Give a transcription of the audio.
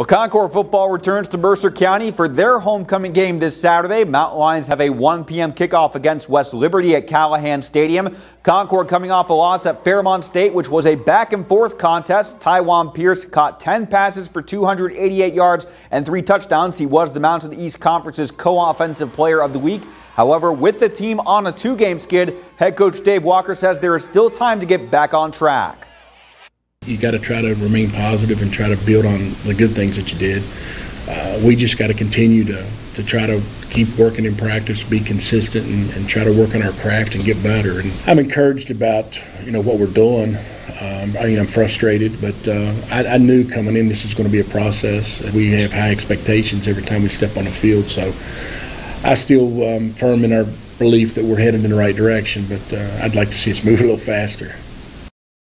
Well, Concord football returns to Mercer County for their homecoming game this Saturday. Mountain Lions have a 1 p.m. kickoff against West Liberty at Callaghan Stadium. Concord coming off a loss at Fairmont State, which was a back and forth contest. Tywan Pierce caught 10 passes for 288 yards and three touchdowns. He was the Mountain East Conference's co-offensive player of the week. However, with the team on a two-game skid, head coach Dave Walker says there is still time to get back on track. You got to try to remain positive and try to build on the good things that you did. Uh, we just got to continue to, to try to keep working in practice, be consistent, and, and, try to work on our craft and get better. And I'm encouraged about you know what we're doing. Um, I, am frustrated, but uh, I, I, knew coming in this is going to be a process. We have high expectations every time we step on the field, so I still um, firm in our belief that we're headed in the right direction. But uh, I'd like to see us move a little faster.